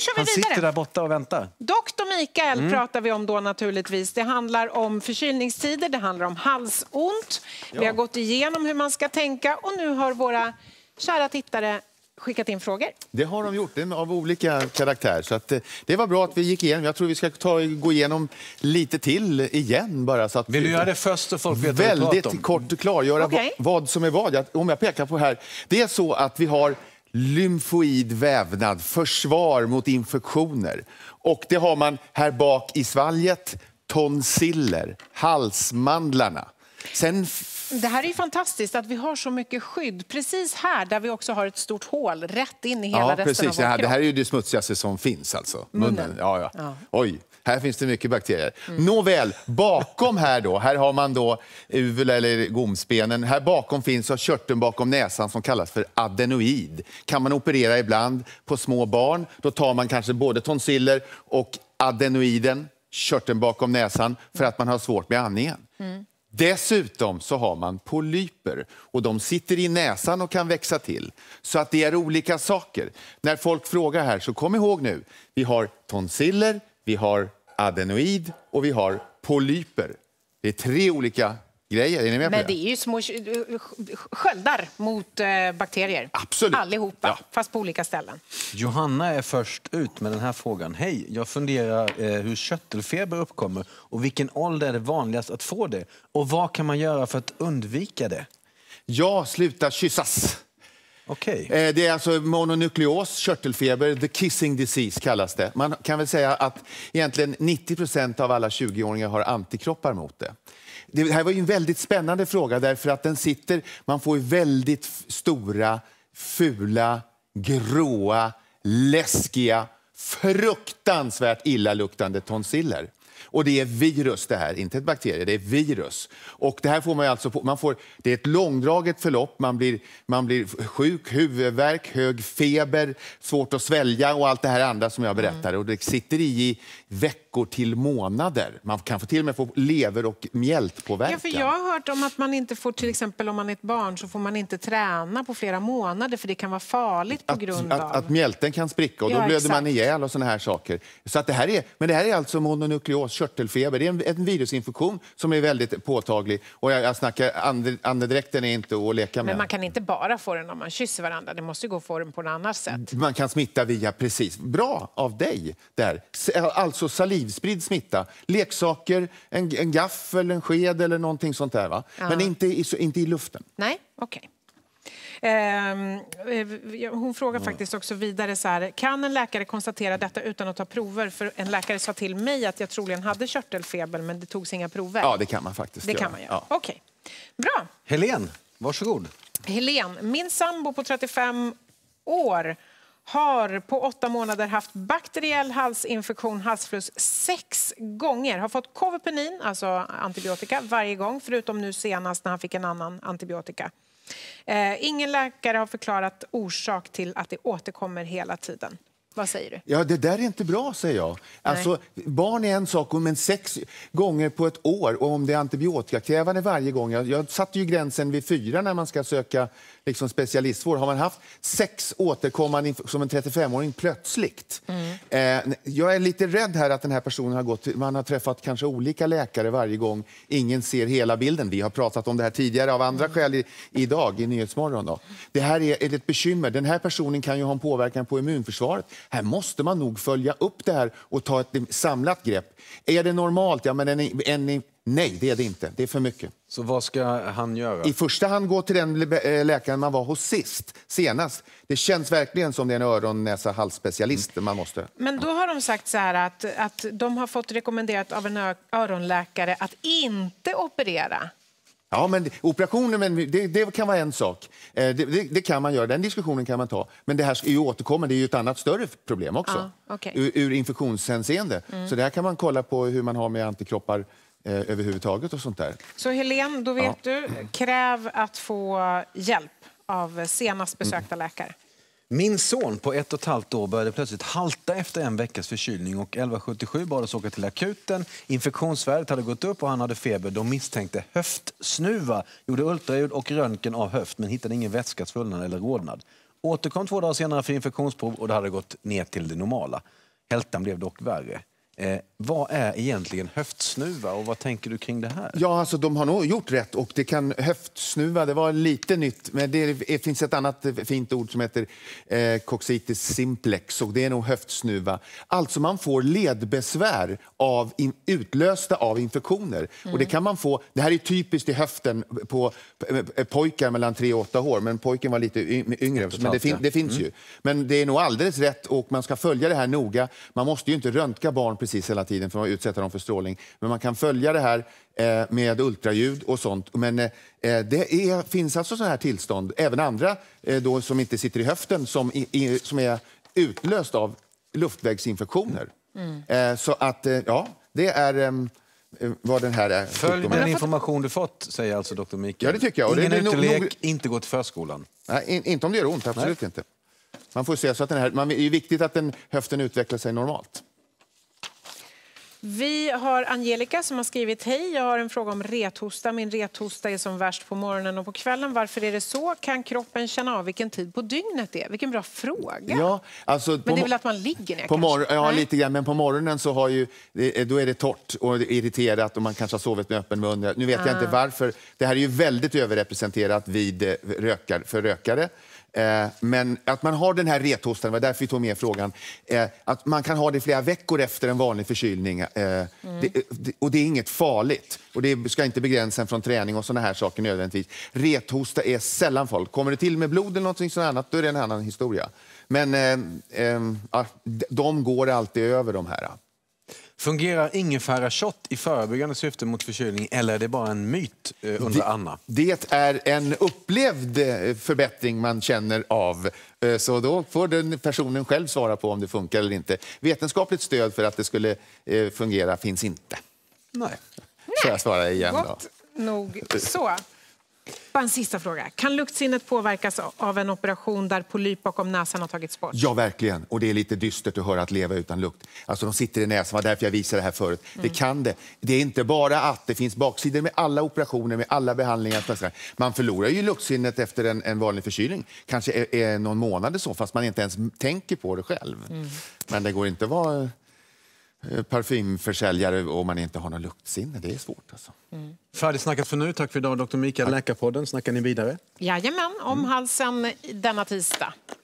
kör vi Han vidare. sitter där borta och väntar. Doktor Mikael Mm. pratar vi om då naturligtvis. Det handlar om förkylningstider, det handlar om halsont. Vi Ja. har gått igenom hur man ska tänka och nu har våra kära tittare skickat in frågor. Det har de gjort, den av olika karaktär. Så att, eh, det var bra att vi gick igenom. Jag tror vi ska ta, gå igenom lite till igen bara. Så att Vill du vi- göra det först så folk vet vad vi om? kort klargöra Okej. vad, vad som är vad. Jag, om jag pekar på här. Det är så att vi har lymfoid vävnad, försvar mot infektioner. Och det har man här bak i svalget, tonsiller, halsmandlarna. Sen Det här är fantastiskt att vi har så mycket skydd precis här där vi också har ett stort hål rätt in i hela Ja, resten precis. av Det vår här, kropp. det här är ju det smutsigaste som finns. Alltså. Munnen. Munnen. Ja, ja. Ja. Mm. Oj, här finns det mycket bakterier. Nåväl, bakom här då, här har man då uvula eller gomspenen. Här bakom finns körteln bakom näsan som kallas för adenoid. Kan man operera ibland på små barn. Då tar man kanske både tonsiller och adenoiden, körteln bakom näsan, för att man har svårt med andningen. Dessutom så har man polyper och de sitter i näsan och kan växa till. Så att det är olika saker. När folk frågar här så kom ihåg nu, vi har tonsiller, vi har adenoid och vi har polyper. Det är tre olika grejer. Är ni med på Men det? det är ju små sk- sköldar mot eh, bakterier. Absolut. Allihopa, Ja. fast på olika ställen. Johanna är först ut med den här frågan. Hej, jag funderar eh, hur köttelfeber uppkommer och vilken ålder är det vanligast att få det? Och vad kan man göra för att undvika det? Ja, sluta kyssas. Okay. Eh, det är alltså mononukleos, körtelfeber, the kissing disease kallas det. Man kan väl säga att egentligen 90 procent av alla 20-åringar har antikroppar mot det. Det här var ju en väldigt spännande fråga därför att den sitter, man får ju väldigt stora, fula, gråa, läskiga, fruktansvärt illaluktande tonsiller. Och det är virus det här, inte ett bakterie, det är virus. Och det här får man alltså man får, det är ett långdraget förlopp, man blir, man blir sjuk, huvudvärk, hög feber, svårt att svälja och allt det här andra som jag berättade. Och det sitter i i veckor till månader. Man kan få till och med få lever och mjältpåverkan. Ja, för jag har hört om att man inte får, till exempel om man är ett barn, så får man inte träna på flera månader för det kan vara farligt på grund att, av... att mjälten kan spricka och då Ja, blöder man ihjäl och såna här saker. Så att det här är, men det här är alltså mononukleos, körtelfeber. Det är en, en virusinfektion som är väldigt påtaglig. Och jag, jag snackar, ande, andedräkten är inte att leka med. Men man kan inte bara få den om man kysser varandra, det måste gå att få den på något annat sätt. Man kan smitta via, precis. Bra av dig där. Alltså salivspridd smitta. Leksaker, en, en gaffel, en sked eller någonting sånt där. Va? Ja. Men inte i, inte i luften. Nej, okej. Ehm, eh, hon frågar faktiskt också vidare så här, kan en läkare konstatera detta utan att ta prover? För en läkare sa till mig att jag troligen hade körtelfeber men det togs inga prover. Ja, det kan man faktiskt det göra. kan man göra. Ja. Okej. Bra. Helen, varsågod. Helen, min sambo på 35 år har på åtta månader haft bakteriell halsinfektion, halsfluss, sex gånger. Har fått Kovepenin, alltså antibiotika, varje gång förutom nu senast när han fick en annan antibiotika. Eh, ingen läkare har förklarat orsak till att det återkommer hela tiden. Vad säger du? Ja, det där är inte bra, säger jag. Alltså, barn är en sak, men sex gånger på ett år och om det är antibiotikakrävande varje gång. Jag, jag satte ju gränsen vid fyra när man ska söka liksom, specialistvård. Har man haft sex återkommande som en 35-åring plötsligt? Eh, jag är lite rädd här att den här personen har gått man har träffat kanske olika läkare varje gång. Ingen ser hela bilden. Vi har pratat om det här tidigare av andra skäl i, idag i Nyhetsmorgon. Då. Det här är, är ett bekymmer. Den här personen kan ju ha en påverkan på immunförsvaret. Här måste man nog följa upp det här och ta ett samlat grepp. Är det normalt? Ja, men en, en, nej, det är det inte. Det är för mycket. Så vad ska han göra? I första hand gå till den eh, läkaren man var hos sist, senast. Det känns verkligen som det är en öron, näsa, halsspecialist man måste. Men då har de sagt så här att, att de har fått rekommenderat av en öronläkare att inte operera. Ja, men operationer men det, det kan vara en sak. Eh, Det, det, det kan man göra, den diskussionen kan man ta. Men det här är ju återkommande, det är ju ett annat större problem också. Ja, okej. ur, ur infektionshänseende. Så det här kan man kolla på hur man har med antikroppar eh, överhuvudtaget och sånt där. Så Helen, då vet du, kräv att få hjälp av senast besökta Mm. läkare. Min son på ett och ett halvt år började plötsligt halta efter en veckas förkylning och 1177 bad oss åka till akuten. Infektionsvärdet hade gått upp och han hade feber. De misstänkte höftsnuva, gjorde ultraljud och röntgen av höft men hittade ingen vätska, svullnad eller rodnad. Återkom två dagar senare för infektionsprov och det hade gått ner till det normala. Hältan blev dock värre. Eh, vad är egentligen höftsnuva och vad tänker du kring det här? Ja, alltså de har nog gjort rätt och det kan höftsnuva, det var lite nytt, men det finns ett annat fint ord som heter eh, coxitis simplex och det är nog höftsnuva. Alltså man får ledbesvär av in, utlösta av infektioner. Mm. Och det kan man få, det här är typiskt i höften på eh, pojkar mellan 3 och 8 år, men pojken var lite yngre, men det, fin, det finns mm. ju. Men det är nog alldeles rätt och man ska följa det här noga. Man måste ju inte röntga barn precis hela tiden för att utsätta dem för strålning. Men man kan följa det här eh, med ultraljud och sånt. Men eh, det är, finns alltså sådana här tillstånd, även andra eh, då, som inte sitter i höften, som, i, som är utlöst av luftvägsinfektioner. Mm. så att, ja, det är ehm, vad den här är. Följ den information du fått, säger alltså dr Mikael. Ja, det tycker jag. Ingen det, utelek, nog... inte gå till förskolan. Nej, in, inte om det gör ont, absolut Nej. inte. Man får se så att den här, man, det är viktigt att den, höften utvecklar sig normalt. Vi har Angelica som har skrivit Hej, jag har en fråga om rethosta. Min rethosta är som värst på morgonen och på kvällen. Varför är det så? Kan kroppen känna av vilken tid på dygnet det är? Vilken bra fråga. Ja, alltså, men det är väl att man ligger ner på mor- Ja, Nej. lite grann. Men på morgonen så har ju, då är det torrt och irriterat och man kanske har sovit med öppen mun. Nu vet ah. jag inte varför. Det här är ju väldigt överrepresenterat vid eh, rökar, för rökare. Eh, men att man har den här rethostan, var därför vi tog med frågan, eh, att man kan ha det flera veckor efter en vanlig förkylning. Eh, mm. det, och det är inget farligt. Och det ska inte begränsa en från träning och såna här saker nödvändigtvis. Rethosta är sällan farligt. Kommer det till med blod eller något sånt annat, då är det en annan historia. Men eh, eh, de går alltid över de här. Fungerar ingefära-shot i förebyggande syfte mot förkylning eller är det bara en myt, eh, undrar det, Anna? Det är en upplevd eh, förbättring man känner av. Eh, så då får den personen själv svara på om det funkar eller inte. Vetenskapligt stöd för att det skulle fungera finns inte. Nej. Får jag svara igen Gott då? nog så. Bara en sista fråga. Kan luktsinnet påverkas av en operation där polyp bakom näsan har tagits bort? Ja, verkligen. Och det är lite dystert att höra att leva utan lukt. Alltså, de sitter i näsan, var därför jag visade det här förut. Mm. Det kan det. Det är inte bara att det finns baksidor med alla operationer, med alla behandlingar. Man förlorar ju luktsinnet efter en, en vanlig förkylning. Kanske är, är någon månad så, fast man inte ens tänker på det själv. Mm. Men det går inte att vara parfymförsäljare om man inte har något luktsinne. Det är svårt. Alltså. Mm. Färdigsnackat för nu. Tack för idag, Dr. Mikael. Läkarpodden. Snackar ni vidare? Jajamän, om mm. halsen denna tisdag.